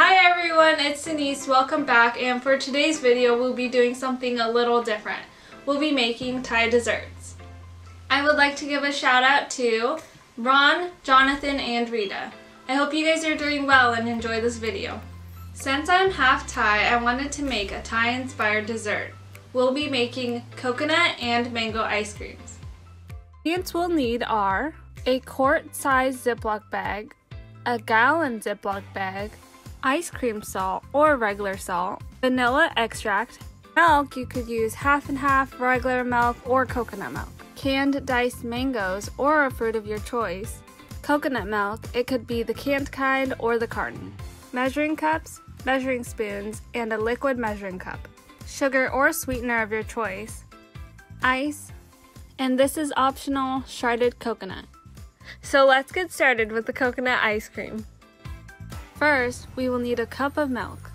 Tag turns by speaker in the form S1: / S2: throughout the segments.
S1: Hi everyone, it's Denise. Welcome back and for today's video we'll be doing something a little different. We'll be making Thai desserts. I would like to give a shout out to Ron, Jonathan, and Rita. I hope you guys are doing well and enjoy this video. Since I'm half Thai, I wanted to make a Thai inspired dessert. We'll be making coconut and mango ice creams. The ingredients we'll need are a quart-sized Ziploc bag, a gallon Ziploc bag, ice cream salt or regular salt, vanilla extract, milk you could use half and half regular milk or coconut milk, canned diced mangoes or a fruit of your choice, coconut milk, it could be the canned kind or the carton, measuring cups, measuring spoons, and a liquid measuring cup, sugar or sweetener of your choice, ice, and this is optional shredded coconut. So let's get started with the coconut ice cream. First, we will need a cup of milk.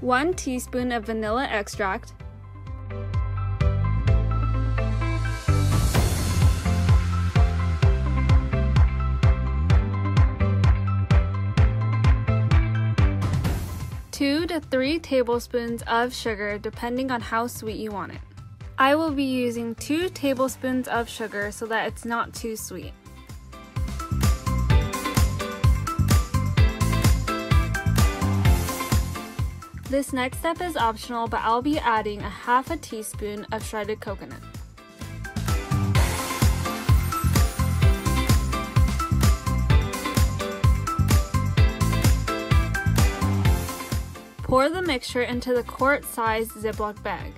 S1: One teaspoon of vanilla extract, two to three tablespoons of sugar depending on how sweet you want it. I will be using two tablespoons of sugar so that it's not too sweet. This next step is optional, but I'll be adding a half a teaspoon of shredded coconut. Pour the mixture into the quart-sized Ziploc bag.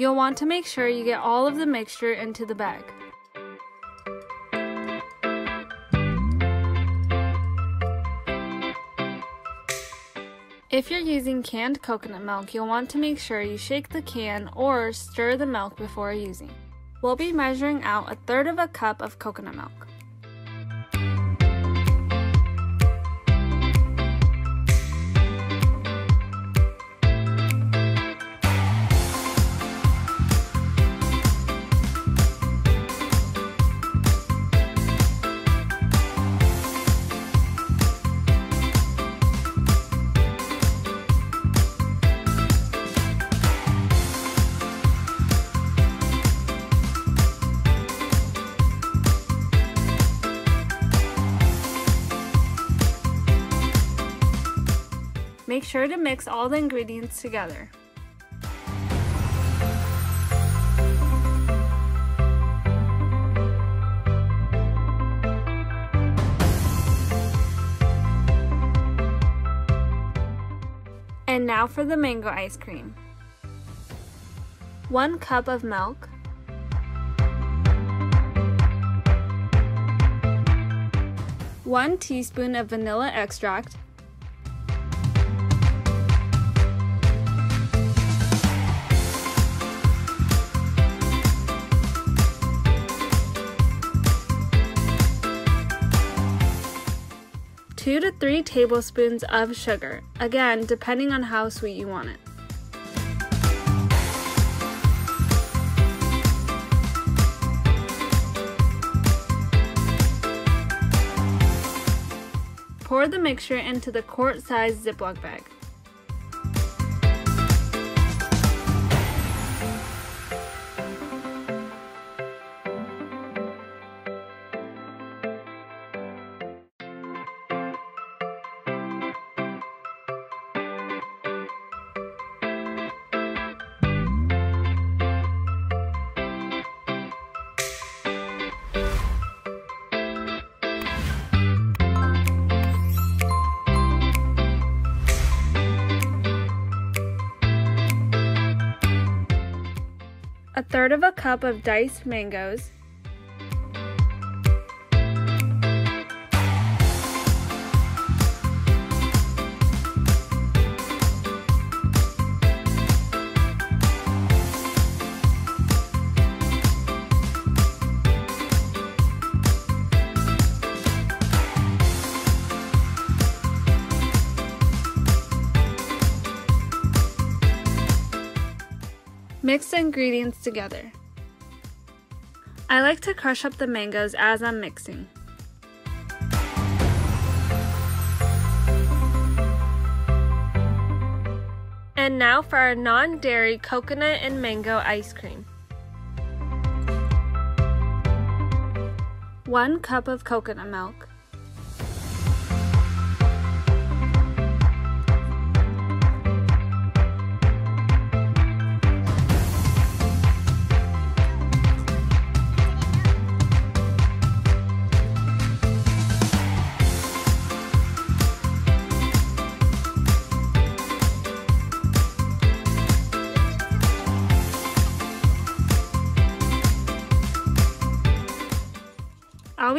S1: You'll want to make sure you get all of the mixture into the bag. If you're using canned coconut milk, you'll want to make sure you shake the can or stir the milk before using. We'll be measuring out a third of a cup of coconut milk. Make sure to mix all the ingredients together. And now for the mango ice cream. 1 cup of milk, one teaspoon of vanilla extract, two to three tablespoons of sugar, again, depending on how sweet you want it. Pour the mixture into the quart-sized Ziploc bag. A third of a cup of diced mangoes, Mix the ingredients together. I like to crush up the mangoes as I'm mixing. And now for our non-dairy coconut and mango ice cream. 1 cup of coconut milk.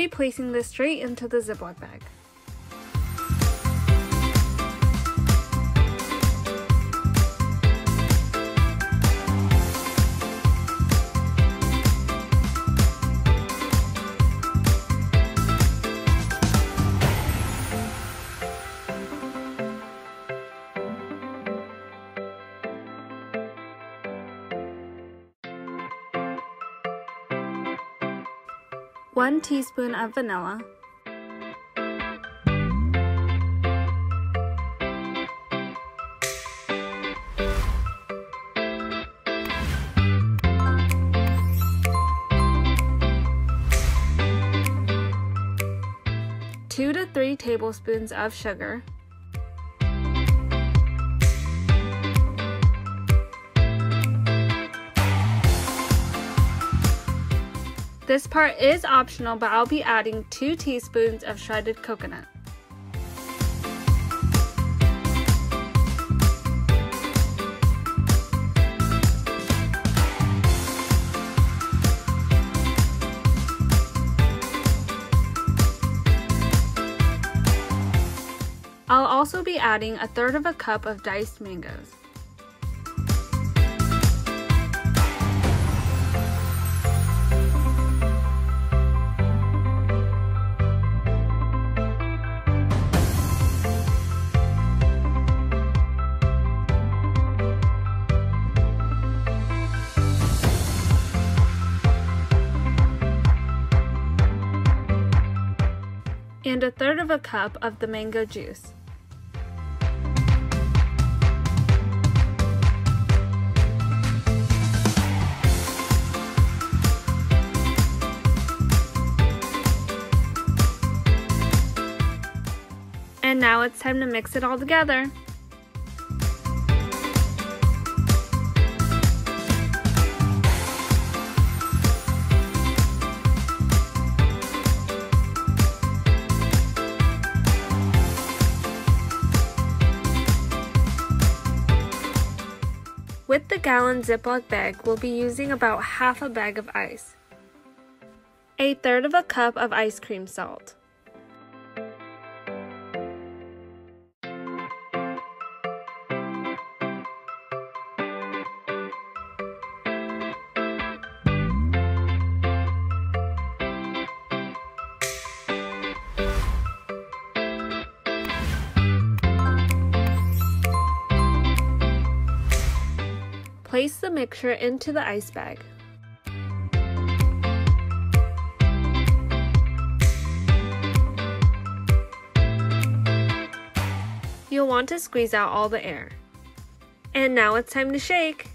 S1: I'll be placing this straight into the Ziploc bag. One teaspoon of vanilla. Two to three tablespoons of sugar. This part is optional, but I'll be adding 2 teaspoons of shredded coconut. I'll also be adding a third of a cup of diced mangoes. And a third of a cup of the mango juice. And now it's time to mix it all together. With the gallon Ziploc bag, we'll be using about half a bag of ice. A third of a cup of ice cream salt. Place the mixture into the ice bag. You'll want to squeeze out all the air. And now it's time to shake.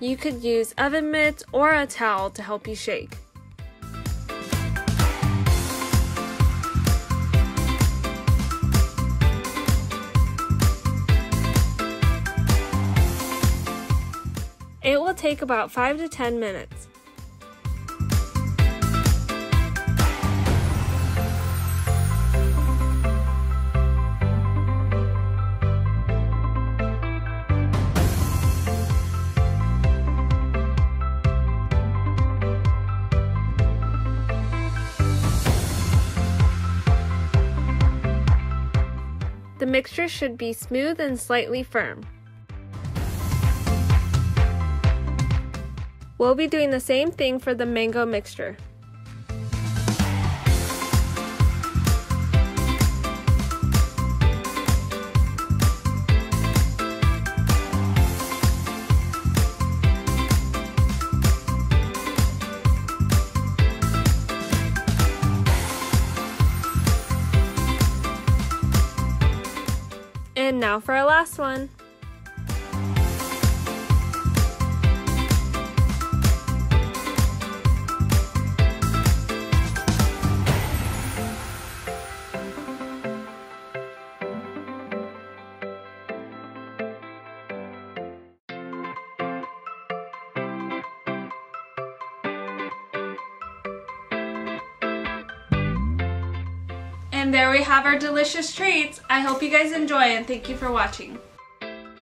S1: You could use oven mitts or a towel to help you shake. Take about 5 to 10 minutes. The mixture should be smooth and slightly firm. We'll be doing the same thing for the mango mixture. And now for our last one. And there we have our delicious treats. I hope you guys enjoy and thank you for watching.